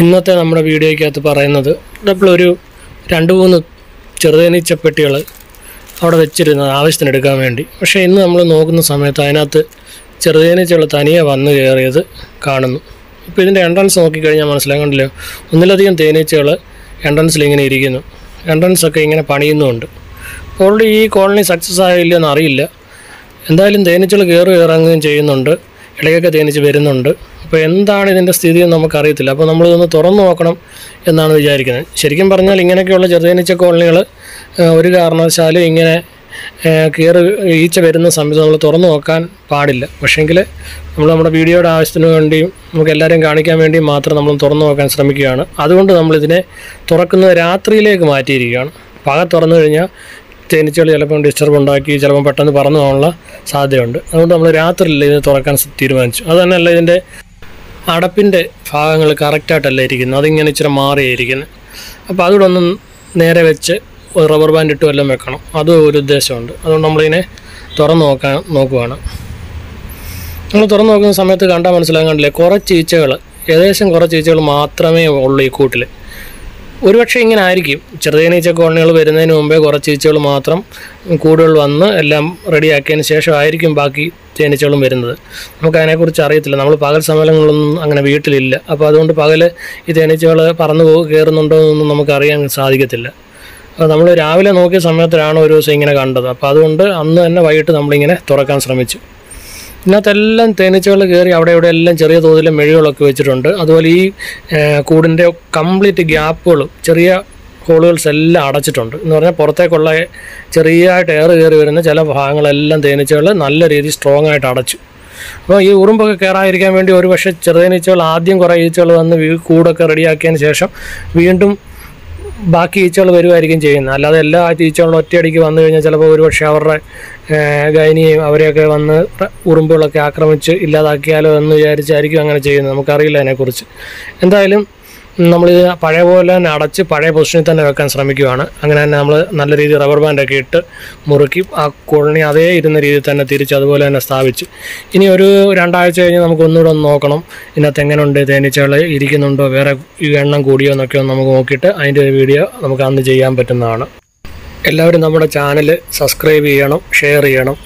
ഇന്നത്തെ നമ്മുടെ വീഡിയോയ്ക്കകത്ത് പറയുന്നത് നമ്മളൊരു രണ്ട് മൂന്ന് ചെറുതേനീച്ചപ്പെട്ടികൾ അവിടെ വെച്ചിരുന്നത് ആവശ്യത്തിനെടുക്കാൻ വേണ്ടി. പക്ഷേ ഇന്ന് നമ്മൾ നോക്കുന്ന സമയത്ത് അതിനകത്ത് ചെറുതേനീച്ചകൾ തനിയെ വന്നു കയറിയത് കാണുന്നു. ഇപ്പോൾ ഇതിന്റെ എൻട്രൻസ് നോക്കിക്കഴിഞ്ഞാൽ മനസ്സിലാകണ്ടല്ലോ ഒന്നിലധികം തേനീച്ചകൾ എൻട്രൻസിൽ ഇങ്ങനെ ഇരിക്കുന്നു. എൻട്രൻസൊക്കെ ഇങ്ങനെ പണിയുന്നുമുണ്ട് ഓൾറെഡി ഈ കോളനി സക്സസ് ആയില്ല എന്ന് അറിയില്ല എന്തായാലും തേനീച്ചകൾ കയറി ഇറങ്ങുകയും ചെയ്യുന്നുണ്ട്. ഇടയ്ക്കൊക്കെ തേനീച്ച വരുന്നുണ്ട്. അപ്പോൾ എന്താണ് ഇതിന്റെ സ്ഥിതി എന്ന് നമുക്കറിയത്തില്ല. അപ്പോൾ നമ്മളിതൊന്ന് തുറന്നു നോക്കണം എന്നാണ് വിചാരിക്കുന്നത്. ശരിക്കും പറഞ്ഞാൽ ഇങ്ങനെയൊക്കെയുള്ള ചെറുതേനീച്ച കോളനികൾ ഒരു കാരണവശാലും ഇങ്ങനെ കയറി ഈച്ച വരുന്ന സമയത്ത് നമ്മൾ തുറന്നു നോക്കാൻ പാടില്ല. പക്ഷേങ്കിൽ നമ്മൾ നമ്മുടെ വീഡിയോയുടെ ആവശ്യത്തിന് വേണ്ടിയും നമുക്ക് എല്ലാവരെയും കാണിക്കാൻ വേണ്ടിയും മാത്രം നമ്മൾ തുറന്നു നോക്കാൻ ശ്രമിക്കുകയാണ്. അതുകൊണ്ട് നമ്മളിതിനെ തുറക്കുന്നത് രാത്രിയിലേക്ക് മാറ്റിയിരിക്കുകയാണ്. പക തുറന്നു കഴിഞ്ഞാൽ തേനീച്ചകൾ ചിലപ്പം ഡിസ്റ്റർബ് ഉണ്ടാക്കി ചിലപ്പം പെട്ടെന്ന് പറന്നു പോകാനുള്ള സാധ്യതയുണ്ട്. അതുകൊണ്ട് നമ്മൾ രാത്രിയിൽ ഇത് തുറക്കാൻ തീരുമാനിച്ചു. അത് തന്നെയല്ല ഇതിന്റെ അടപ്പിന്റെ ഭാഗങ്ങൾ കറക്റ്റായിട്ടല്ല ഇരിക്കുന്നത് അതിങ്ങനെ ഇച്ചിരി മാറിയിരിക്കുന്നത് അപ്പോൾ അതുകൂടെ ഒന്ന് നേരെ വെച്ച് റബ്ബർ ബാൻഡ് ഇട്ട് വല്ലതും വെക്കണം. അതും ഒരു ഉദ്ദേശമുണ്ട്. അതുകൊണ്ട് നമ്മളിതിനെ തുറന്ന് നോക്കാൻ നോക്കുവാണ്. നമ്മൾ തുറന്ന് നോക്കുന്ന സമയത്ത് കണ്ടാൽ മനസ്സിലാകാൻ കണ്ടില്ലേ കുറച്ച് ഈച്ചകൾ ഏകദേശം കുറച്ച് ഈച്ചകൾ മാത്രമേ ഉള്ളൂ ഈ കൂട്ടിൽ ഒരുപക്ഷെ ഇങ്ങനെ ആയിരിക്കും. ചെറുതേനീച്ച കോളനികൾ വരുന്നതിന് മുമ്പേ കുറച്ച് ഈച്ചകൾ മാത്രം കൂടുകൾ വന്ന് എല്ലാം റെഡിയാക്കിയതിന് ശേഷമായിരിക്കും ബാക്കി തേനീച്ചകളും വരുന്നത്. നമുക്ക് അതിനെക്കുറിച്ച് അറിയത്തില്ല. നമ്മൾ പകൽ സമയങ്ങളൊന്നും അങ്ങനെ വീട്ടിലില്ല. അപ്പോൾ അതുകൊണ്ട് പകൽ ഈ തേനീച്ചകൾ പറന്നു കയറുന്നുണ്ടോ എന്നൊന്നും നമുക്ക് അറിയാൻ സാധിക്കത്തില്ല. അപ്പോൾ നമ്മൾ രാവിലെ നോക്കിയ സമയത്തിലാണ് ഒരു ദിവസം ഇങ്ങനെ കണ്ടത്. അപ്പോൾ അതുകൊണ്ട് അന്ന് തന്നെ വൈകിട്ട് നമ്മളിങ്ങനെ തുറക്കാൻ ശ്രമിച്ചു. ഇതിനകത്തെല്ലാം തേനീച്ചകൾ കയറി അവിടെ ഇവിടെ എല്ലാം ചെറിയ തോതിൽ മെഴുകളൊക്കെ വെച്ചിട്ടുണ്ട്. അതുപോലെ ഈ കൂടിന്റെ കംപ്ലീറ്റ് ഗ്യാപ്പുകൾ ചെറിയ ഹോളുകൾസ് എല്ലാം അടച്ചിട്ടുണ്ട്. എന്ന് പറഞ്ഞാൽ പുറത്തേക്കുള്ള ചെറിയതായിട്ട് എയർ കയറി വരുന്ന ചില ഭാഗങ്ങളെല്ലാം തേനീച്ചകൾ നല്ല രീതിയിൽ സ്ട്രോങ് ആയിട്ട് അടച്ചു. അപ്പോൾ ഈ ഉറുമ്പൊക്കെ കയറാതിരിക്കാൻ വേണ്ടി ഒരു പക്ഷേ ചെറുതേനീച്ചകൾ ആദ്യം കുറേ ഈച്ചകൾ വന്ന് കൂടൊക്കെ റെഡിയാക്കിയതിന് ശേഷം വീണ്ടും ബാക്കി ഈച്ചകൾ വരുമായിരിക്കും ചെയ്യുന്നത്. അല്ലാതെ എല്ലാ ഈച്ചകളും ഒറ്റയടിക്ക് വന്നു കഴിഞ്ഞാൽ ചിലപ്പോൾ ഒരുപക്ഷെ അവരുടെ ഗൈനിയും അവരെയൊക്കെ വന്ന് ഉറുമ്പുകളൊക്കെ ആക്രമിച്ച് ഇല്ലാതാക്കിയാലോ എന്ന് വിചാരിച്ചായിരിക്കും അങ്ങനെ ചെയ്യുന്നത്. നമുക്കറിയില്ല അതിനെക്കുറിച്ച്. എന്തായാലും നമ്മളിത് പഴയ പോലെ തന്നെ അടച്ച് പഴയ പൊസിഷനിൽ തന്നെ വെക്കാൻ ശ്രമിക്കുകയാണ് അങ്ങനെ തന്നെ നമ്മൾ നല്ല രീതിയിൽ റബ്ബർ ബാൻഡൊക്കെ ഇട്ട് മുറുക്കി ആ കുഴണി അതേ ഇരുന്ന രീതിയിൽ തന്നെ തിരിച്ച് അതുപോലെ തന്നെ സ്ഥാപിച്ച്. ഇനി ഒരു രണ്ടാഴ്ച കഴിഞ്ഞ് നമുക്ക് ഒന്നുകൂടെ ഒന്ന് നോക്കണം. ഇതിനകത്ത് എങ്ങനെയുണ്ട് തേനീച്ചകൾ ഇരിക്കുന്നുണ്ടോ? വേറെ എണ്ണം കൂടിയോ എന്നൊക്കെ ഒന്ന് നമുക്ക് നോക്കിയിട്ട് അതിന്റെ ഒരു വീഡിയോ നമുക്ക് അന്ന് ചെയ്യാൻ പറ്റുന്നതാണ്. എല്ലാവരും നമ്മുടെ ചാനൽ സബ്സ്ക്രൈബ് ചെയ്യണം ഷെയർ ചെയ്യണം.